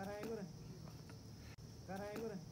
Cara, agora. Cara, agora.